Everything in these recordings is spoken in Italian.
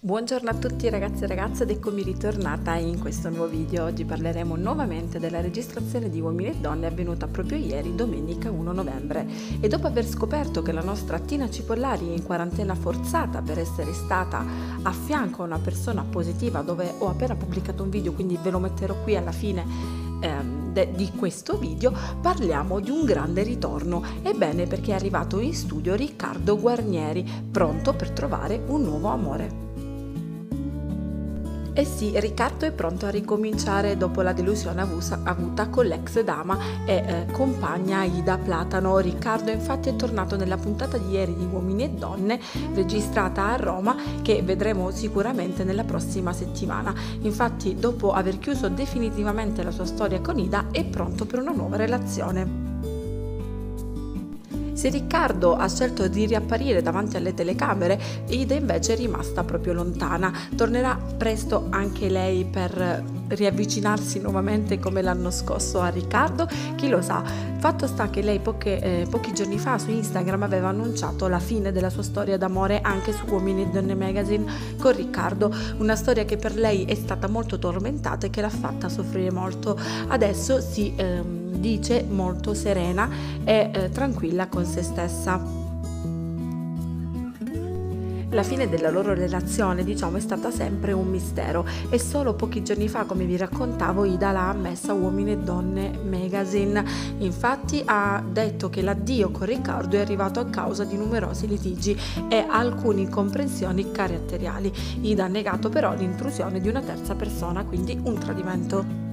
Buongiorno a tutti ragazzi e ragazze ed eccomi ritornata in questo nuovo video. Oggi parleremo nuovamente della registrazione di Uomini e Donne avvenuta proprio ieri, domenica 1 novembre. E dopo aver scoperto che la nostra Tina Cipollari è in quarantena forzata per essere stata a fianco a una persona positiva dove ho appena pubblicato un video, quindi ve lo metterò qui alla fine ehm, di questo video, parliamo di un grande ritorno. Ebbene perché è arrivato in studio Riccardo Guarnieri, pronto per trovare un nuovo amore. Eh sì, Riccardo è pronto a ricominciare dopo la delusione avuta con l'ex dama e eh, compagna Ida Platano. Riccardo infatti è tornato nella puntata di ieri di Uomini e Donne, registrata a Roma, che vedremo sicuramente nella prossima settimana. Infatti, dopo aver chiuso definitivamente la sua storia con Ida, è pronto per una nuova relazione. Se Riccardo ha scelto di riapparire davanti alle telecamere, Ida invece è rimasta proprio lontana. Tornerà presto anche lei per riavvicinarsi nuovamente come l'anno scorso a Riccardo, chi lo sa. Fatto sta che lei poche, eh, pochi giorni fa su Instagram aveva annunciato la fine della sua storia d'amore anche su Uomini e Donne Magazine con Riccardo, una storia che per lei è stata molto tormentata e che l'ha fatta soffrire molto. Adesso si... Ehm, dice molto serena e eh, tranquilla con se stessa. La fine della loro relazione, diciamo, è stata sempre un mistero e solo pochi giorni fa, come vi raccontavo, Ida l'ha ammessa a Uomini e Donne Magazine. Infatti ha detto che l'addio con Riccardo è arrivato a causa di numerosi litigi e alcune incomprensioni caratteriali. Ida ha negato però l'intrusione di una terza persona, quindi un tradimento.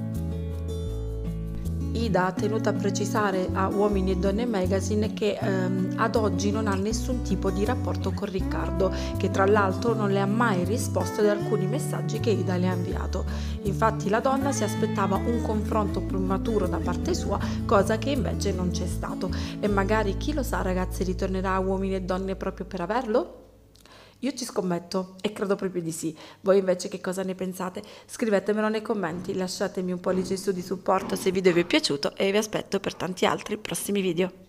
Ida ha tenuto a precisare a Uomini e Donne Magazine che ehm, ad oggi non ha nessun tipo di rapporto con Riccardo, che tra l'altro non le ha mai risposto ad alcuni messaggi che Ida le ha inviato. Infatti la donna si aspettava un confronto prematuro da parte sua, cosa che invece non c'è stato. E magari chi lo sa ragazzi ritornerà a Uomini e Donne proprio per averlo? Io ci scommetto e credo proprio di sì. Voi invece che cosa ne pensate? Scrivetemelo nei commenti, lasciatemi un pollice su di supporto se il video vi è piaciuto e vi aspetto per tanti altri prossimi video.